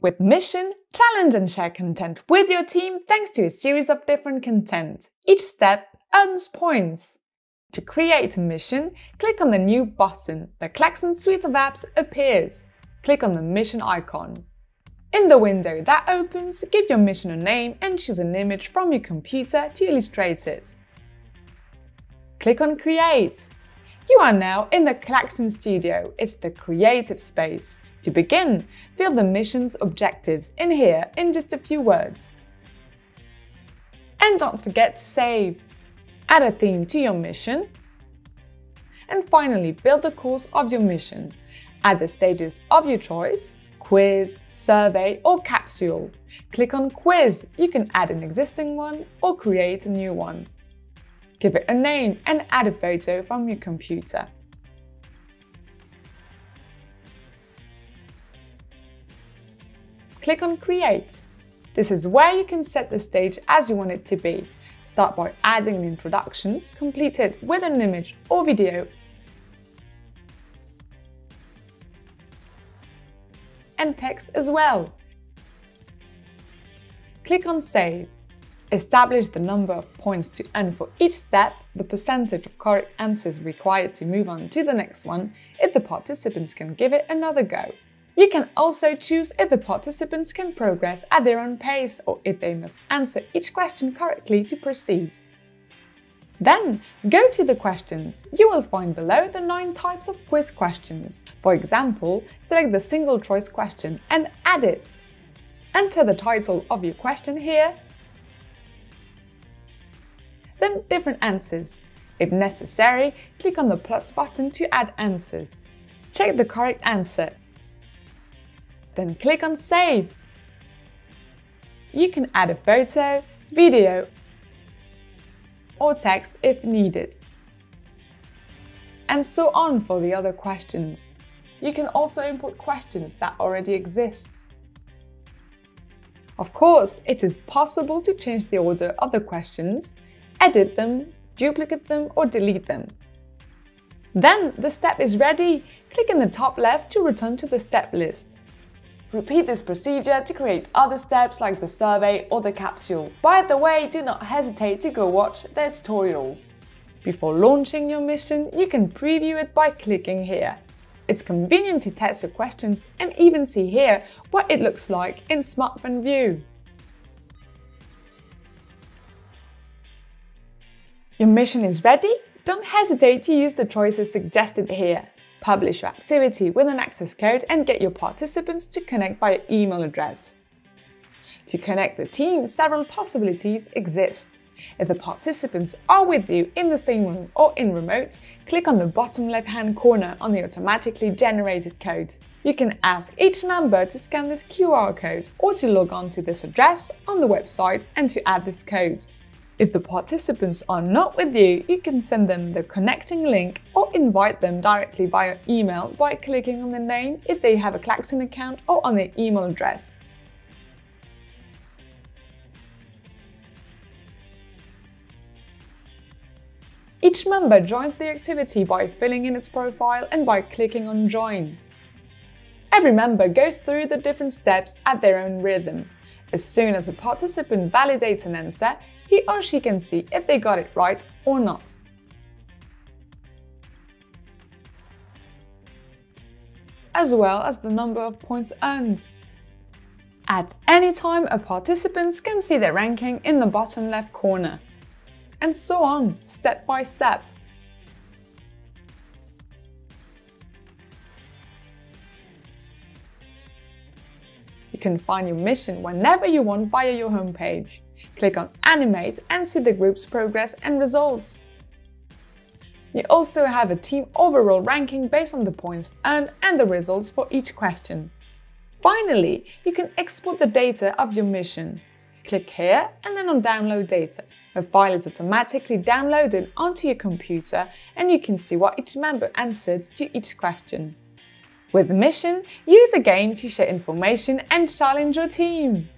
With Mission, challenge and share content with your team thanks to a series of different content. Each step earns points. To create a mission, click on the new button. The Klaxoon suite of apps appears. Click on the mission icon. In the window that opens, give your mission a name and choose an image from your computer to illustrate it. Click on Create. You are now in the Klaxoon Studio. It's the creative space. To begin, fill the mission's objectives in here in just a few words. And don't forget to save. Add a theme to your mission. And finally, build the course of your mission. Add the stages of your choice, quiz, survey or capsule. Click on quiz. You can add an existing one or create a new one. Give it a name and add a photo from your computer. Click on Create. This is where you can set the stage as you want it to be. Start by adding an introduction, complete it with an image or video, and text as well. Click on Save. Establish the number of points to earn for each step, the percentage of correct answers required to move on to the next one if the participants can give it another go. You can also choose if the participants can progress at their own pace or if they must answer each question correctly to proceed. Then, go to the questions. You will find below the 9 types of quiz questions. For example, select the single choice question and add it. Enter the title of your question here then different answers. If necessary, click on the plus button to add answers. Check the correct answer. Then click on Save. You can add a photo, video or text if needed. And so on for the other questions. You can also import questions that already exist. Of course, it is possible to change the order of the questions edit them, duplicate them or delete them. Then the step is ready. Click in the top left to return to the step list. Repeat this procedure to create other steps like the survey or the capsule. By the way, do not hesitate to go watch their tutorials. Before launching your mission, you can preview it by clicking here. It's convenient to test your questions and even see here what it looks like in smartphone view. Your mission is ready? Don't hesitate to use the choices suggested here. Publish your activity with an access code and get your participants to connect by email address. To connect the team, several possibilities exist. If the participants are with you in the same room or in remote, click on the bottom left-hand corner on the automatically generated code. You can ask each member to scan this QR code or to log on to this address on the website and to add this code. If the participants are not with you, you can send them the connecting link or invite them directly via email by clicking on the name if they have a Klaxoon account or on their email address. Each member joins the activity by filling in its profile and by clicking on Join. Every member goes through the different steps at their own rhythm. As soon as a participant validates an answer, he or she can see if they got it right or not. as well as the number of points earned. At any time, a participant can see their ranking in the bottom left corner. And so on, step by step. You can find your mission whenever you want via your homepage. Click on Animate and see the group's progress and results. You also have a team overall ranking based on the points earned and the results for each question. Finally, you can export the data of your mission. Click here and then on Download Data. A file is automatically downloaded onto your computer and you can see what each member answered to each question. With mission, use a game to share information and challenge your team.